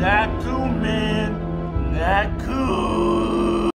not two man. Not.